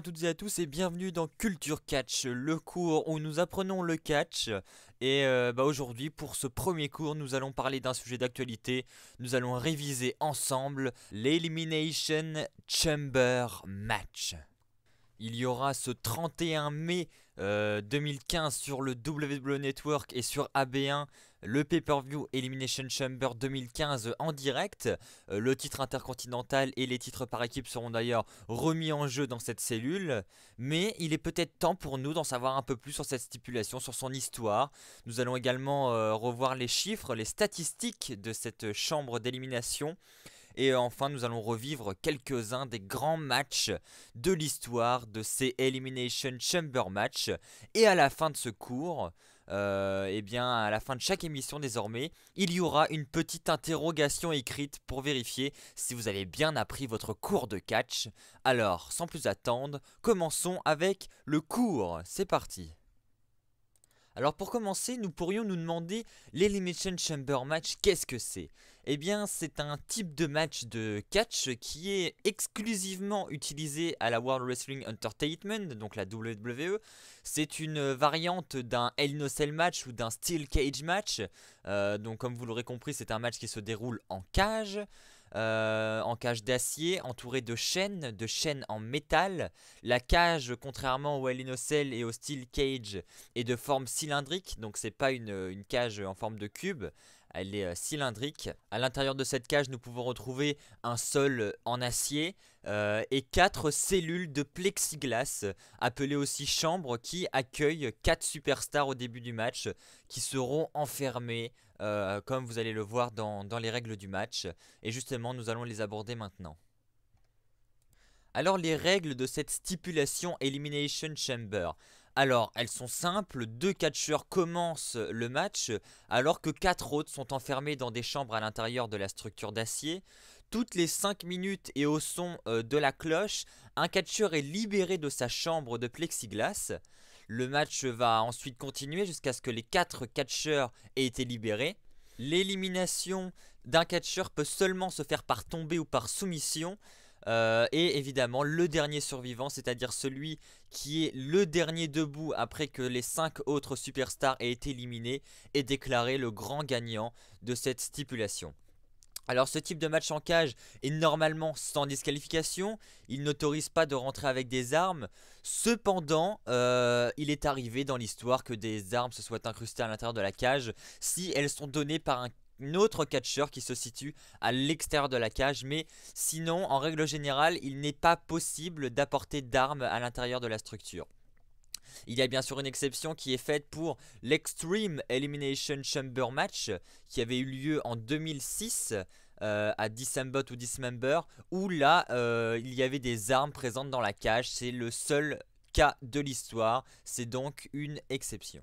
à toutes et à tous et bienvenue dans Culture Catch, le cours où nous apprenons le catch. Et euh, bah aujourd'hui, pour ce premier cours, nous allons parler d'un sujet d'actualité. Nous allons réviser ensemble l'Elimination Chamber Match. Il y aura ce 31 mai 2015 euh, sur le WWE Network et sur AB1 le pay-per-view Elimination Chamber 2015 en direct. Euh, le titre intercontinental et les titres par équipe seront d'ailleurs remis en jeu dans cette cellule. Mais il est peut-être temps pour nous d'en savoir un peu plus sur cette stipulation, sur son histoire. Nous allons également euh, revoir les chiffres, les statistiques de cette chambre d'élimination. Et enfin, nous allons revivre quelques-uns des grands matchs de l'histoire de ces Elimination Chamber Match. Et à la fin de ce cours, euh, eh bien, à la fin de chaque émission désormais, il y aura une petite interrogation écrite pour vérifier si vous avez bien appris votre cours de catch. Alors, sans plus attendre, commençons avec le cours. C'est parti. Alors pour commencer, nous pourrions nous demander l'Elimination Chamber Match, qu'est-ce que c'est? Eh bien, c'est un type de match de catch qui est exclusivement utilisé à la World Wrestling Entertainment, donc la WWE. C'est une variante d'un Hell a Cell match ou d'un Steel Cage match. Euh, donc comme vous l'aurez compris, c'est un match qui se déroule en cage. Euh, en cage d'acier, entouré de chaînes, de chaînes en métal. La cage, contrairement au Cell et au Steel Cage, est de forme cylindrique, donc c'est pas une cage en forme de cube elle est euh, cylindrique. À l'intérieur de cette cage, nous pouvons retrouver un sol en acier euh, et quatre cellules de plexiglas, appelées aussi chambres, qui accueillent quatre superstars au début du match, qui seront enfermés, euh, comme vous allez le voir dans les règles du match. Et justement, nous allons les aborder maintenant. Alors les règles de cette stipulation Elimination Chamber. Alors, elles sont simples, deux catcheurs commencent le match alors que quatre autres sont enfermés dans des chambres à l'intérieur de la structure d'acier. Toutes les 5 minutes et au son euh, de la cloche, un catcheur est libéré de sa chambre de plexiglas. Le match va ensuite continuer jusqu'à ce que les quatre catcheurs aient été libérés. L'élimination d'un catcheur peut seulement se faire par tombée ou par soumission, euh, et évidemment, le dernier survivant, c'est-à-dire celui qui est le dernier debout après que les 5 autres superstars aient été éliminés, est déclaré le grand gagnant de cette stipulation. Alors ce type de match en cage est normalement sans disqualification, il n'autorise pas de rentrer avec des armes, cependant euh, il est arrivé dans l'histoire que des armes se soient incrustées à l'intérieur de la cage si elles sont données par un autre catcheur qui se situe à l'extérieur de la cage. Mais sinon, en règle générale, il n'est pas possible d'apporter d'armes à l'intérieur de la structure. Il y a bien sûr une exception qui est faite pour l'Extreme Elimination Chamber Match qui avait eu lieu en 2006 euh, à Disembot ou Dismember où là euh, il y avait des armes présentes dans la cage. C'est le seul cas de l'histoire. C'est donc une exception.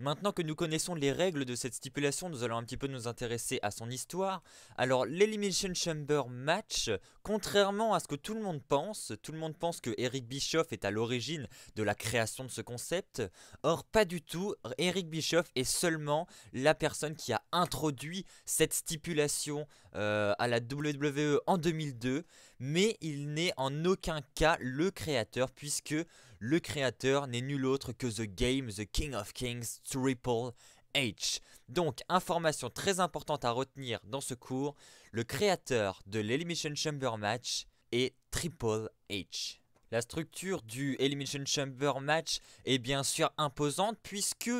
Maintenant que nous connaissons les règles de cette stipulation, nous allons un petit peu nous intéresser à son histoire. Alors, l'Elimination Chamber match, contrairement à ce que tout le monde pense, tout le monde pense que Eric Bischoff est à l'origine de la création de ce concept. Or, pas du tout. Eric Bischoff est seulement la personne qui a introduit cette stipulation euh, à la WWE en 2002, mais il n'est en aucun cas le créateur puisque le créateur n'est nul autre que The Game, The King of Kings, Triple H. Donc, information très importante à retenir dans ce cours, le créateur de l'Elimination Chamber Match est Triple H. La structure du Elimination Chamber Match est bien sûr imposante puisque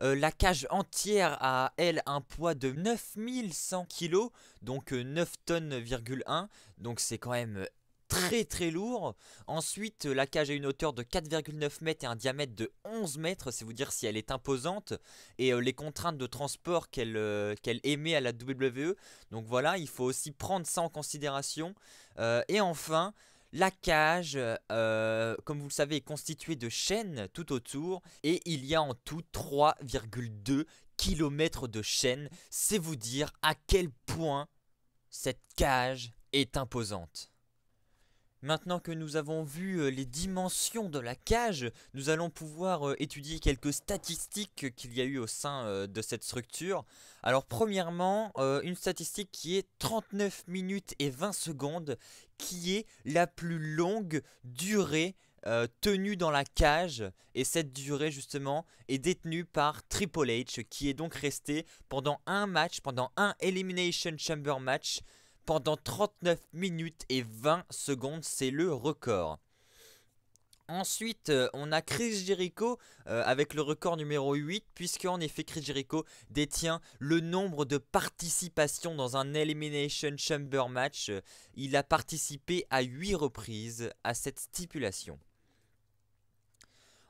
euh, la cage entière a elle un poids de 9100 kg, donc 9 euh, tonnes,1, donc c'est quand même très très lourd. Ensuite, la cage a une hauteur de 4,9 mètres et un diamètre de 11 mètres, c'est vous dire si elle est imposante. Et euh, les contraintes de transport euh, qu'elle émet à la WWE. Donc voilà, il faut aussi prendre ça en considération. Euh, et enfin, la cage, comme vous le savez, est constituée de chaînes tout autour. Et il y a en tout 3,2 km de chaînes. C'est vous dire à quel point cette cage est imposante. Maintenant que nous avons vu euh, les dimensions de la cage, nous allons pouvoir euh, étudier quelques statistiques qu'il y a eu au sein euh, de cette structure. Alors premièrement, une statistique qui est 39 minutes et 20 secondes, qui est la plus longue durée euh, tenu dans la cage et cette durée justement est détenue par Triple H qui est donc resté pendant un match, pendant un Elimination Chamber match pendant 39 minutes et 20 secondes, c'est le record. Ensuite, euh, on a Chris Jericho euh, avec le record numéro 8, puisque en effet Chris Jericho détient le nombre de participations dans un Elimination Chamber match. Il a participé à 8 reprises à cette stipulation.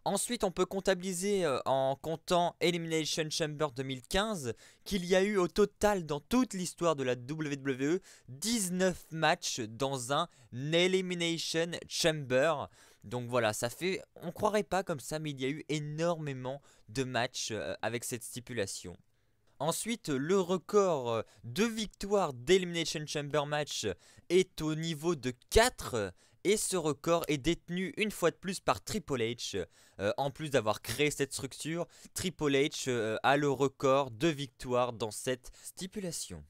Ensuite, on peut comptabiliser euh, en comptant Elimination Chamber 2015 qu'il y a eu au total dans toute l'histoire de la WWE 19 matchs dans un Elimination Chamber. Donc voilà, ça fait, on croirait pas comme ça, mais il y a eu énormément de matchs euh, avec cette stipulation. Ensuite, le record euh, de victoires d'Elimination Chamber match est au niveau de 4 et ce record est détenu une fois de plus par Triple H. Euh, en plus d'avoir créé cette structure, Triple H euh, a le record de victoires dans cette stipulation.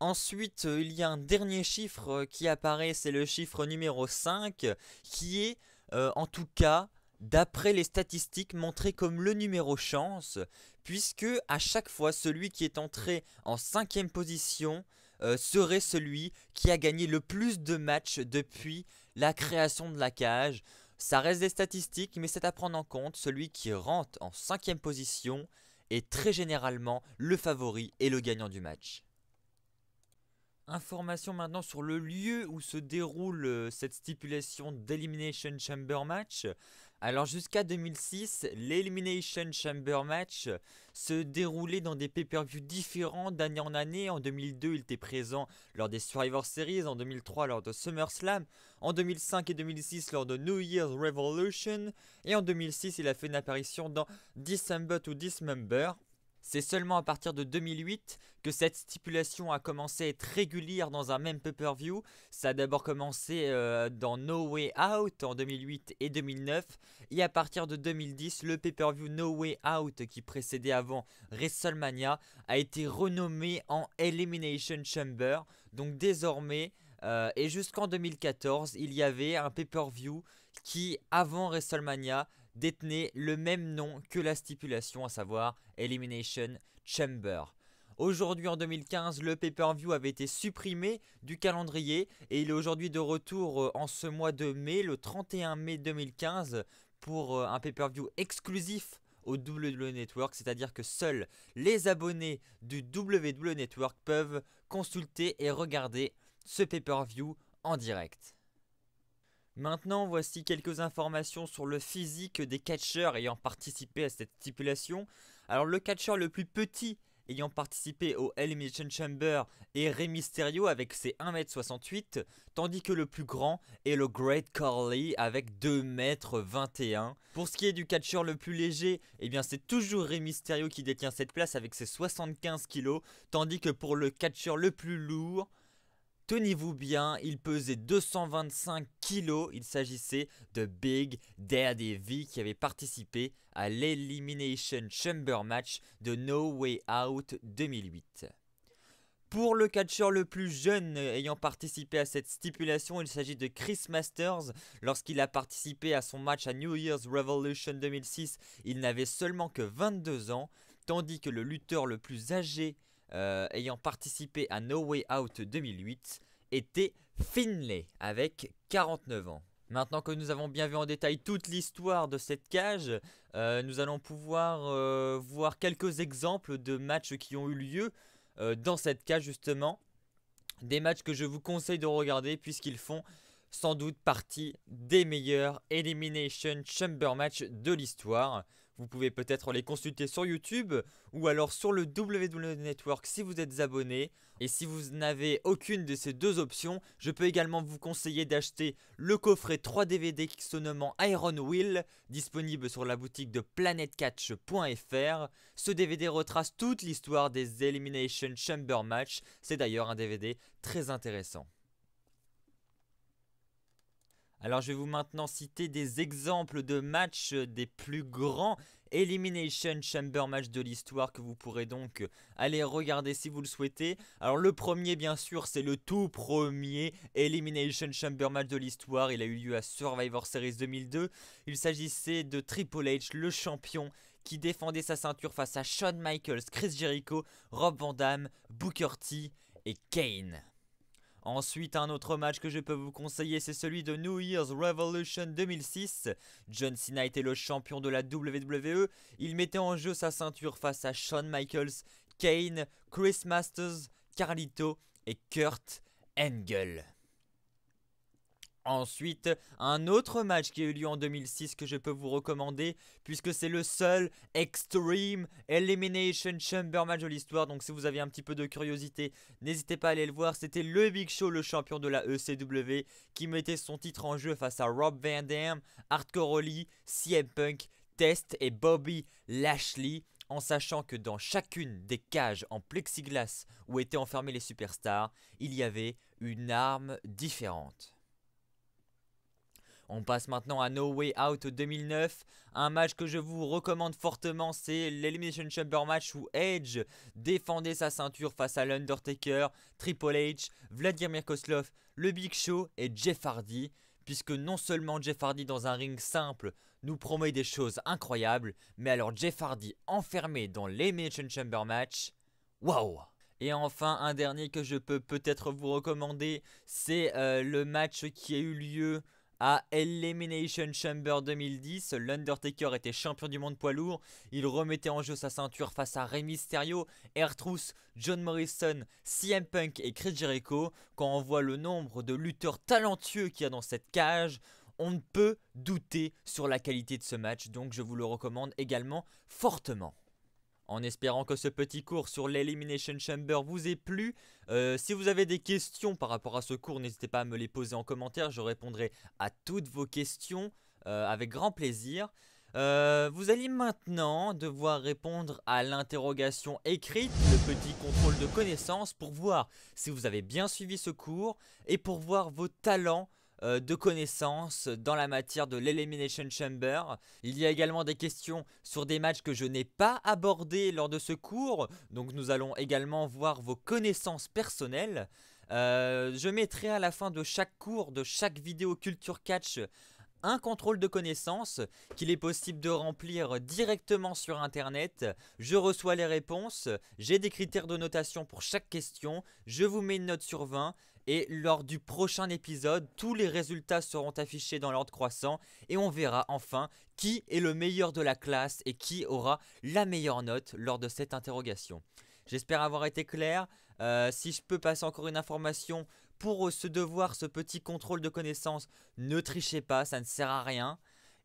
Ensuite, euh, il y a un dernier chiffre qui apparaît, c'est le chiffre numéro 5, qui est en tout cas, d'après les statistiques, montré comme le numéro chance, puisque à chaque fois, celui qui est entré en cinquième position euh, serait celui qui a gagné le plus de matchs depuis la création de la cage. Ça reste des statistiques, mais c'est à prendre en compte. Celui qui rentre en cinquième position est très généralement le favori et le gagnant du match. Information maintenant sur le lieu où se déroule euh, cette stipulation d'Elimination Chamber Match. Alors jusqu'à 2006, l'Elimination Chamber Match se déroulait dans des pay-per-views différents d'année en année. En 2002, il était présent lors des Survivor Series, en 2003 lors de SummerSlam, en 2005 et 2006 lors de New Year's Revolution, et en 2006, il a fait une apparition dans December to Dismember. C'est seulement à partir de 2008 que cette stipulation a commencé à être régulière dans un même pay-per-view. Ça a d'abord commencé euh, dans No Way Out en 2008 et 2009. Et à partir de 2010, le pay-per-view No Way Out qui précédait avant WrestleMania a été renommé en Elimination Chamber. Donc désormais, euh, et jusqu'en 2014, il y avait un pay-per-view qui, avant WrestleMania, détenait le même nom que la stipulation, à savoir Elimination Chamber. Aujourd'hui en 2015, le pay-per-view avait été supprimé du calendrier et il est aujourd'hui de retour euh, en ce mois de mai, le 31 mai 2015, pour euh, un pay-per-view exclusif au WWE Network, c'est-à-dire que seuls les abonnés du WWE Network peuvent consulter et regarder ce pay-per-view en direct. Maintenant, voici quelques informations sur le physique des catcheurs ayant participé à cette stipulation. Alors, le catcheur le plus petit ayant participé au Elimination Chamber est Rey Mysterio avec ses 1m68, tandis que le plus grand est le Great Carly avec 2m21. Pour ce qui est du catcheur le plus léger, eh bien c'est toujours Rey Mysterio qui détient cette place avec ses 75 kg, tandis que pour le catcheur le plus lourd, Tenez-vous bien, il pesait 225 kilos. Il s'agissait de Big Daddy V qui avait participé à l'Elimination Chamber Match de No Way Out 2008. Pour le catcheur le plus jeune ayant participé à cette stipulation, il s'agit de Chris Masters. Lorsqu'il a participé à son match à New Year's Revolution 2006, il n'avait seulement que 22 ans, tandis que le lutteur le plus âgé euh, ayant participé à No Way Out 2008 était Finlay avec 49 ans. Maintenant que nous avons bien vu en détail toute l'histoire de cette cage, euh, nous allons pouvoir euh, voir quelques exemples de matchs qui ont eu lieu dans cette cage justement. Des matchs que je vous conseille de regarder puisqu'ils font sans doute partie des meilleurs Elimination Chamber Match de l'histoire. Vous pouvez peut-être les consulter sur YouTube ou alors sur le WWE Network si vous êtes abonné. Et si vous n'avez aucune de ces deux options, je peux également vous conseiller d'acheter le coffret 3 DVD qui se nomme Iron Will, disponible sur la boutique de planetcatch.fr. Ce DVD retrace toute l'histoire des Elimination Chamber Match. C'est d'ailleurs un DVD très intéressant. Alors je vais vous maintenant citer des exemples de matchs des plus grands Elimination Chamber match de l'histoire que vous pourrez donc aller regarder si vous le souhaitez. Alors le premier bien sûr c'est le tout premier Elimination Chamber match de l'histoire. Il a eu lieu à Survivor Series 2002. Il s'agissait de Triple H, le champion qui défendait sa ceinture face à Shawn Michaels, Chris Jericho, Rob Van Dam, Booker T et Kane. Ensuite, un autre match que je peux vous conseiller, c'est celui de New Year's Revolution 2006. John Cena était le champion de la WWE. Il mettait en jeu sa ceinture face à Shawn Michaels, Kane, Chris Masters, Carlito et Kurt Angle. Ensuite, un autre match qui a eu lieu en 2006 que je peux vous recommander puisque c'est le seul Extreme Elimination Chamber match de l'histoire. Donc si vous avez un petit peu de curiosité, n'hésitez pas à aller le voir. C'était le Big Show, le champion de la ECW, qui mettait son titre en jeu face à Rob Van Dam, Hardcore Holly, CM Punk, Test et Bobby Lashley en sachant que dans chacune des cages en plexiglas où étaient enfermés les superstars, il y avait une arme différente. On passe maintenant à No Way Out 2009. Un match que je vous recommande fortement, c'est l'Elimination Chamber match où Edge défendait sa ceinture face à l'Undertaker, Triple H, Vladimir Koslov, le Big Show et Jeff Hardy. Puisque non seulement Jeff Hardy dans un ring simple nous promet des choses incroyables, mais alors Jeff Hardy enfermé dans l'Elimination Chamber match, waouh! Et enfin, un dernier que je peux peut-être vous recommander, c'est euh, le match qui a eu lieu à Elimination Chamber 2010, l'Undertaker était champion du monde poids lourd. Il remettait en jeu sa ceinture face à Rey Mysterio, Truth, John Morrison, CM Punk et Chris Jericho. Quand on voit le nombre de lutteurs talentueux qu'il y a dans cette cage, on ne peut douter sur la qualité de ce match. Donc je vous le recommande également fortement. En espérant que ce petit cours sur l'Elimination Chamber vous ait plu. Euh, si vous avez des questions par rapport à ce cours, n'hésitez pas à me les poser en commentaire. Je répondrai à toutes vos questions euh, avec grand plaisir. Euh, vous allez maintenant devoir répondre à l'interrogation écrite, le petit contrôle de connaissances pour voir si vous avez bien suivi ce cours et pour voir vos talents euh, de connaissances dans la matière de l'Elimination Chamber. Il y a également des questions sur des matchs que je n'ai pas abordés lors de ce cours, donc nous allons également voir vos connaissances personnelles. Euh, je mettrai à la fin de chaque cours, de chaque vidéo Culture Catch, un contrôle de connaissances qu'il est possible de remplir directement sur internet. Je reçois les réponses, j'ai des critères de notation pour chaque question, je vous mets une note sur 20 et lors du prochain épisode, tous les résultats seront affichés dans l'ordre croissant et on verra enfin qui est le meilleur de la classe et qui aura la meilleure note lors de cette interrogation. J'espère avoir été clair. Euh, si je peux passer encore une information pour ce devoir, ce petit contrôle de connaissance, ne trichez pas, ça ne sert à rien.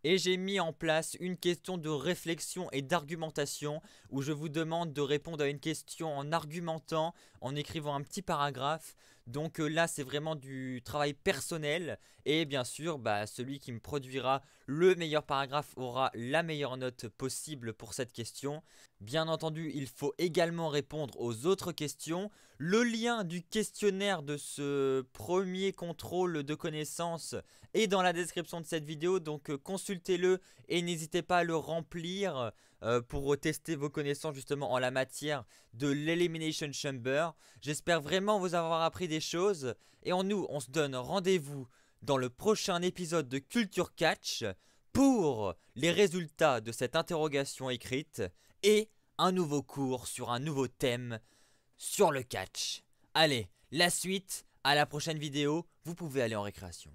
Et j'ai mis en place une question de réflexion et d'argumentation où je vous demande de répondre à une question en argumentant, en écrivant un petit paragraphe. Donc euh, là, c'est vraiment du travail personnel. Et bien sûr, bah, celui qui me produira le meilleur paragraphe aura la meilleure note possible pour cette question. Bien entendu, il faut également répondre aux autres questions. Le lien du questionnaire de ce premier contrôle de connaissances est dans la description de cette vidéo. Donc euh, consultez-le et n'hésitez pas à le remplir. Euh, pour tester vos connaissances justement en la matière de l'Elimination Chamber. J'espère vraiment vous avoir appris des choses. Et en nous, on se donne rendez-vous dans le prochain épisode de Culture Catch pour les résultats de cette interrogation écrite et un nouveau cours sur un nouveau thème sur le catch. Allez, la suite, à la prochaine vidéo, vous pouvez aller en récréation.